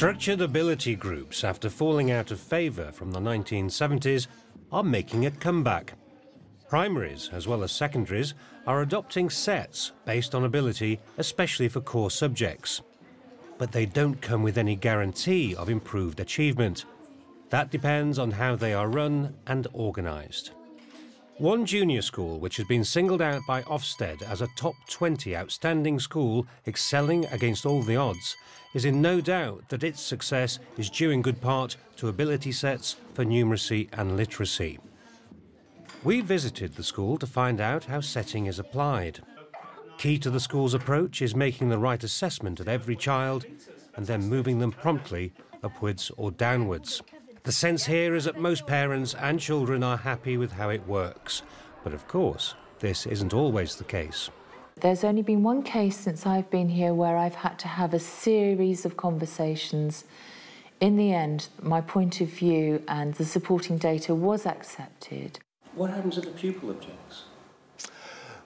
Structured ability groups, after falling out of favour from the 1970s, are making a comeback. Primaries, as well as secondaries, are adopting sets based on ability, especially for core subjects. But they don't come with any guarantee of improved achievement. That depends on how they are run and organised. One junior school, which has been singled out by Ofsted as a top 20 outstanding school excelling against all the odds, is in no doubt that its success is due in good part to ability sets for numeracy and literacy. We visited the school to find out how setting is applied. Key to the school's approach is making the right assessment of every child and then moving them promptly upwards or downwards. The sense here is that most parents and children are happy with how it works. But of course, this isn't always the case. There's only been one case since I've been here where I've had to have a series of conversations. In the end, my point of view and the supporting data was accepted. What happens if the pupil objects?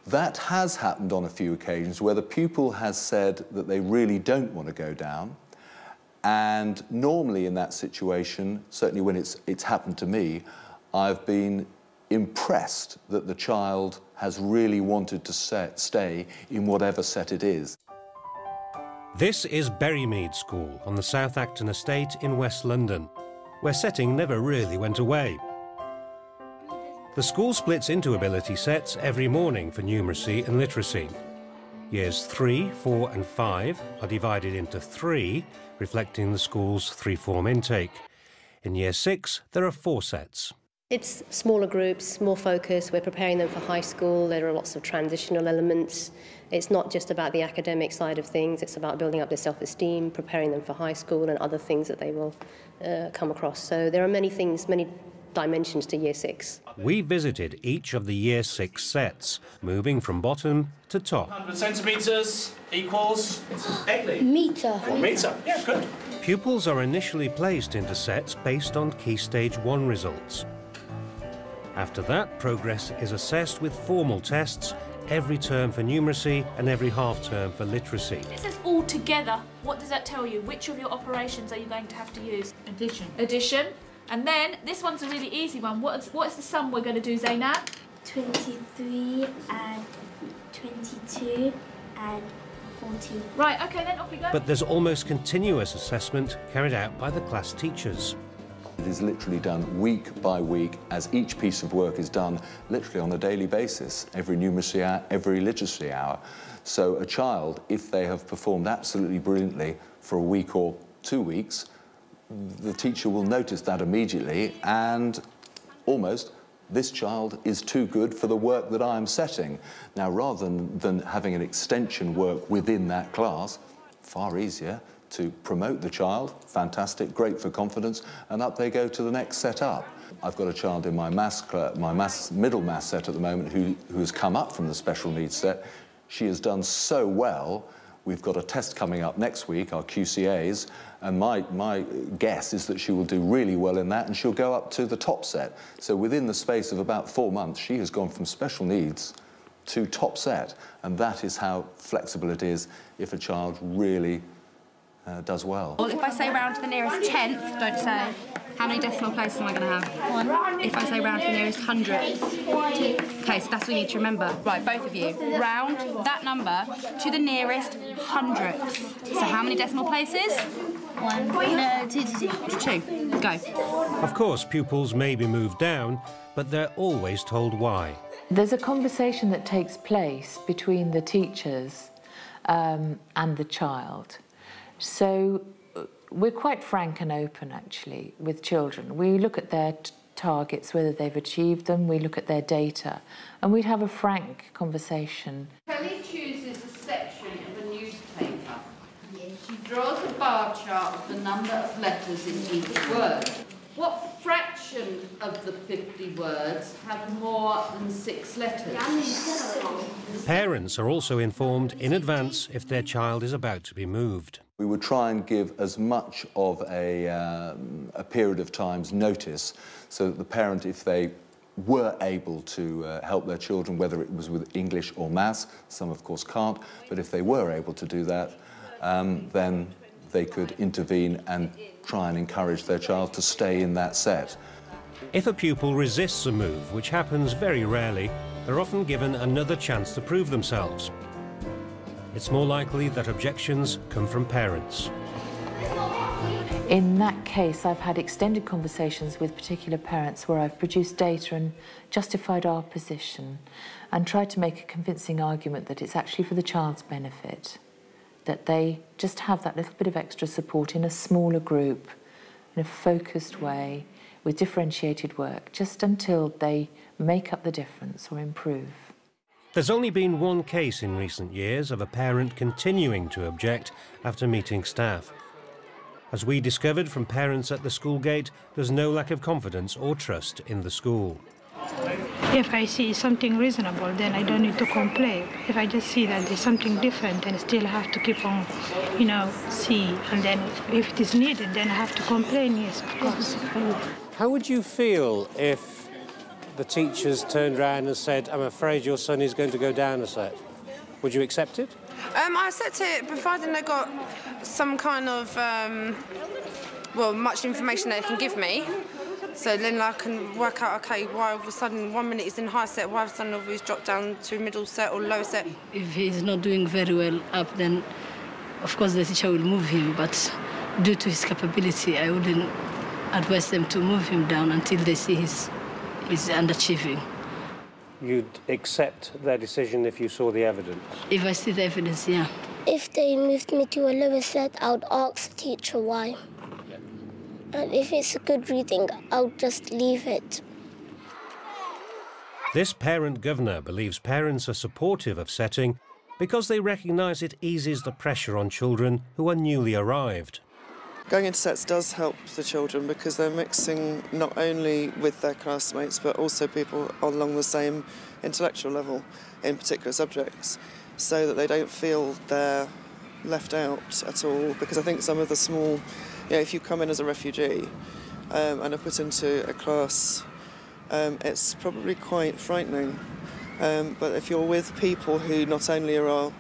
That has happened on a few occasions where the pupil has said that they really don't want to go down and normally in that situation, certainly when it's, it's happened to me, I've been impressed that the child has really wanted to set, stay in whatever set it is. This is Berrymede School on the South Acton estate in West London, where setting never really went away. The school splits into ability sets every morning for numeracy and literacy. Years 3, 4 and 5 are divided into three, reflecting the school's three-form intake. In Year 6, there are four sets. It's smaller groups, more focus. We're preparing them for high school. There are lots of transitional elements. It's not just about the academic side of things. It's about building up their self-esteem, preparing them for high school and other things that they will uh, come across. So there are many things, many dimensions to year six. We visited each of the year six sets, moving from bottom to top. 100 centimetres equals Meter. One metre. Yeah, good. Pupils are initially placed into sets based on Key Stage 1 results. After that, progress is assessed with formal tests every term for numeracy and every half term for literacy. It says all together. What does that tell you? Which of your operations are you going to have to use? Addition. Addition. And then this one's a really easy one. What's what's the sum we're going to do, Zainab? 23 and 22 and 14. Right, okay, then off we go. But there's almost continuous assessment carried out by the class teachers. It is literally done week by week as each piece of work is done literally on a daily basis, every numeracy hour, every literacy hour. So a child, if they have performed absolutely brilliantly for a week or two weeks, the teacher will notice that immediately and almost this child is too good for the work that I'm setting. Now, rather than, than having an extension work within that class, far easier to promote the child, fantastic, great for confidence, and up they go to the next set up. I've got a child in my maths, my maths, middle maths set at the moment who, who has come up from the special needs set. She has done so well We've got a test coming up next week, our QCAs, and my, my guess is that she will do really well in that and she'll go up to the top set. So within the space of about four months, she has gone from special needs to top set, and that is how flexible it is if a child really uh, does well. Well, if I say round to the nearest tenth, don't say how many decimal places am I going to have? One. If I say round to the nearest hundredth? Two. Okay, so that's what you need to remember. Right, both of you. Round that number to the nearest hundredth. So how many decimal places? One. No, two, two, two. Two. Go. Of course, pupils may be moved down, but they're always told why. There's a conversation that takes place between the teachers um, and the child. So uh, we're quite frank and open, actually, with children. We look at their targets, whether they've achieved them, we look at their data, and we'd have a frank conversation. Kelly chooses a section of a newspaper. She draws a bar chart of the number of letters in each word. What fraction of the 50 words have more than six letters? Parents are also informed in advance if their child is about to be moved. We would try and give as much of a, um, a period of time's notice so that the parent, if they were able to uh, help their children, whether it was with English or maths, some of course can't, but if they were able to do that, um, then they could intervene and try and encourage their child to stay in that set. If a pupil resists a move, which happens very rarely, they're often given another chance to prove themselves. It's more likely that objections come from parents. In that case, I've had extended conversations with particular parents where I've produced data and justified our position and tried to make a convincing argument that it's actually for the child's benefit, that they just have that little bit of extra support in a smaller group, in a focused way, with differentiated work, just until they make up the difference or improve. There's only been one case in recent years of a parent continuing to object after meeting staff. As we discovered from parents at the school gate, there's no lack of confidence or trust in the school. If I see something reasonable, then I don't need to complain. If I just see that there's something different and still have to keep on, you know, see, and then if it is needed, then I have to complain, yes, of course. How would you feel if the teachers turned around and said, I'm afraid your son is going to go down a set? Would you accept it? Um, I accept it providing they got some kind of, um, well, much information they can give me. So then I can work out, okay, why all of a sudden one minute he's in high set, why all of a sudden he's dropped down to middle set or low set. If he's not doing very well up, then of course the teacher will move him, but due to his capability, I wouldn't advise them to move him down until they see he's, he's underachieving. You'd accept their decision if you saw the evidence? If I see the evidence, yeah. If they moved me to a lower set, I would ask the teacher why. And if it's a good reading, I'll just leave it. This parent governor believes parents are supportive of setting because they recognise it eases the pressure on children who are newly arrived. Going into sets does help the children because they're mixing not only with their classmates but also people along the same intellectual level in particular subjects so that they don't feel they're left out at all because I think some of the small, you know, if you come in as a refugee um, and are put into a class, um, it's probably quite frightening. Um, but if you're with people who not only are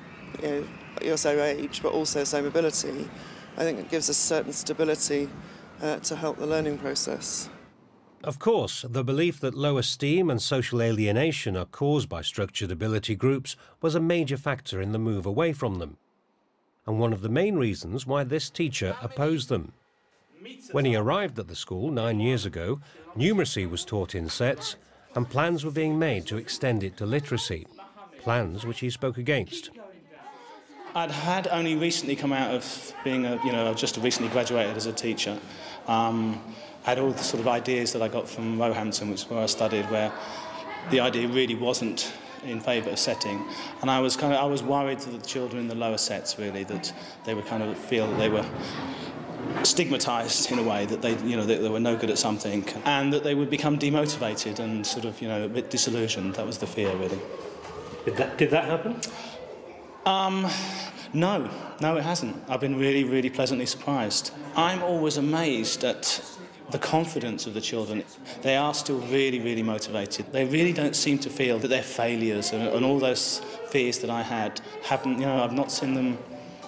you know, your same age but also same ability, I think it gives a certain stability uh, to help the learning process. Of course, the belief that low esteem and social alienation are caused by structured ability groups was a major factor in the move away from them, and one of the main reasons why this teacher opposed them. When he arrived at the school nine years ago, numeracy was taught in sets, and plans were being made to extend it to literacy, plans which he spoke against. I'd had only recently come out of being a, you know, just recently graduated as a teacher. Um, I had all the sort of ideas that I got from Roehampton, which is where I studied, where the idea really wasn't in favour of setting. And I was kind of, I was worried that the children in the lower sets, really, that they would kind of feel that they were stigmatized in a way that they you know that they were no good at something and that they would become demotivated and sort of you know a bit disillusioned that was the fear really did that did that happen um no no it hasn't. I've been really really pleasantly surprised. I'm always amazed at the confidence of the children. They are still really really motivated. They really don't seem to feel that they're failures and, and all those fears that i had haven't you know i've not seen them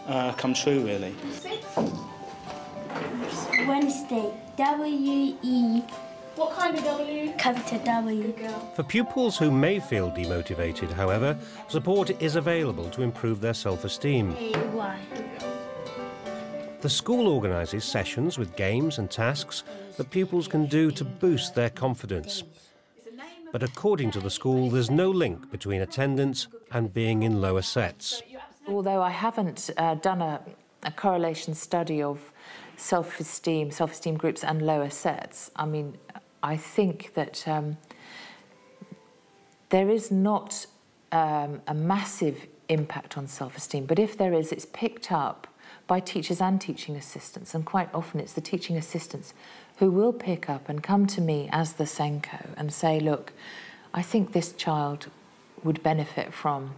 uh, come true really. Wednesday, W-E. What kind of W? Capital W. For pupils who may feel demotivated, however, support is available to improve their self-esteem. A-Y. The school organises sessions with games and tasks that pupils can do to boost their confidence. But according to the school, there's no link between attendance and being in lower sets. Although I haven't uh, done a, a correlation study of self-esteem, self-esteem groups and lower sets, I mean, I think that um, there is not um, a massive impact on self-esteem, but if there is, it's picked up by teachers and teaching assistants, and quite often it's the teaching assistants who will pick up and come to me as the SENCO and say, look, I think this child would benefit from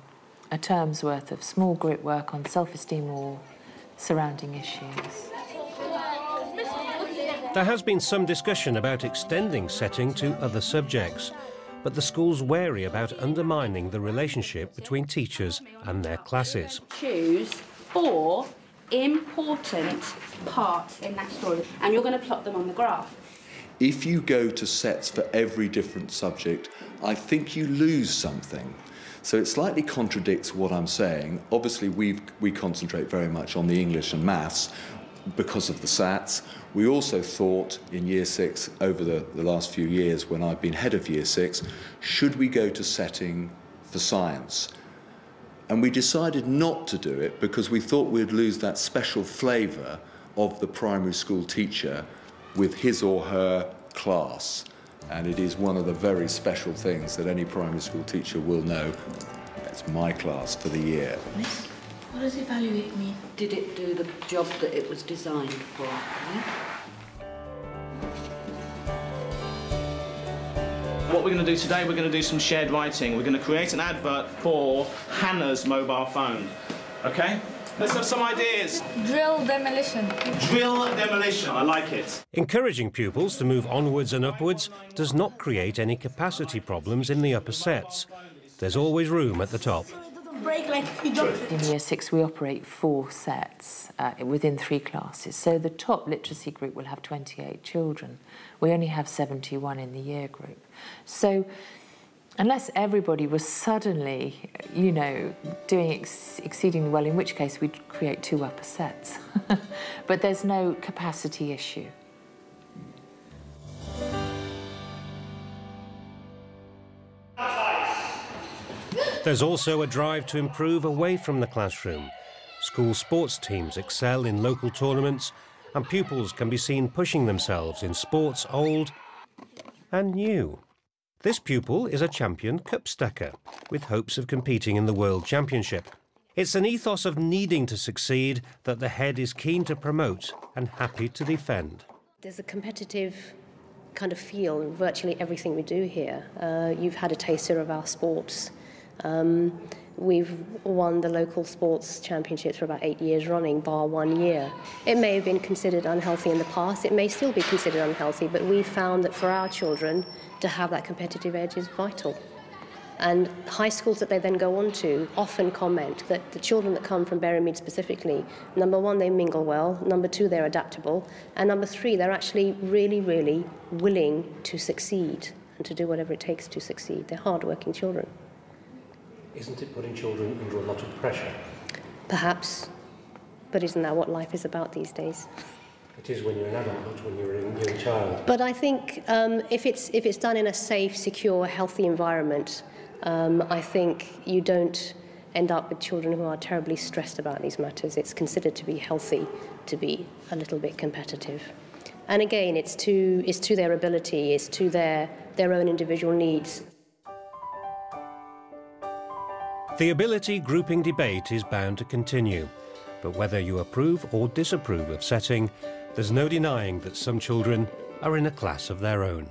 a term's worth of small group work on self-esteem or surrounding issues. There has been some discussion about extending setting to other subjects, but the school's wary about undermining the relationship between teachers and their classes. Choose four important parts in that story, and you're going to plot them on the graph. If you go to sets for every different subject, I think you lose something. So it slightly contradicts what I'm saying. Obviously, we we concentrate very much on the English and maths because of the SATs. We also thought in year six, over the, the last few years when I've been head of year six, should we go to setting for science? And we decided not to do it because we thought we'd lose that special flavour of the primary school teacher with his or her class. And it is one of the very special things that any primary school teacher will know. That's my class for the year. Miss, what does evaluate mean? Did it do the job that it was designed for? What we're going to do today, we're going to do some shared writing. We're going to create an advert for Hannah's mobile phone. Okay? Let's have some ideas. Drill demolition. Drill demolition. I like it. Encouraging pupils to move onwards and upwards does not create any capacity problems in the upper sets. There's always room at the top. Break like if you drop it. In year six, we operate four sets uh, within three classes. So the top literacy group will have 28 children. We only have 71 in the year group. So unless everybody was suddenly, you know, doing ex exceedingly well, in which case we'd create two upper sets. but there's no capacity issue. There's also a drive to improve away from the classroom. School sports teams excel in local tournaments, and pupils can be seen pushing themselves in sports old and new. This pupil is a champion cup stacker, with hopes of competing in the World Championship. It's an ethos of needing to succeed that the head is keen to promote and happy to defend. There's a competitive kind of feel in virtually everything we do here. Uh, you've had a taster of our sports. Um, we've won the local sports championships for about eight years running, bar one year. It may have been considered unhealthy in the past, it may still be considered unhealthy, but we found that for our children to have that competitive edge is vital. And high schools that they then go on to often comment that the children that come from Berrymede specifically, number one, they mingle well, number two, they're adaptable, and number three, they're actually really, really willing to succeed and to do whatever it takes to succeed. They're hardworking children. Isn't it putting children under a lot of pressure? Perhaps, but isn't that what life is about these days? It is when you're an adult, not when you're a young child. But I think um, if, it's, if it's done in a safe, secure, healthy environment, um, I think you don't end up with children who are terribly stressed about these matters. It's considered to be healthy to be a little bit competitive. And again, it's to, it's to their ability, it's to their, their own individual needs. The ability grouping debate is bound to continue, but whether you approve or disapprove of setting, there's no denying that some children are in a class of their own.